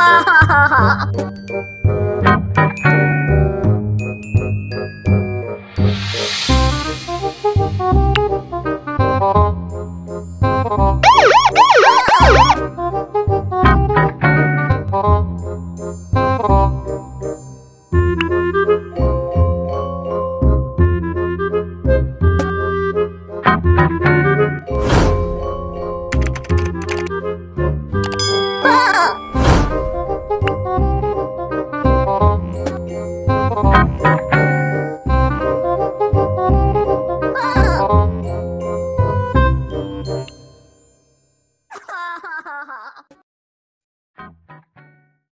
啊哈哈！哈。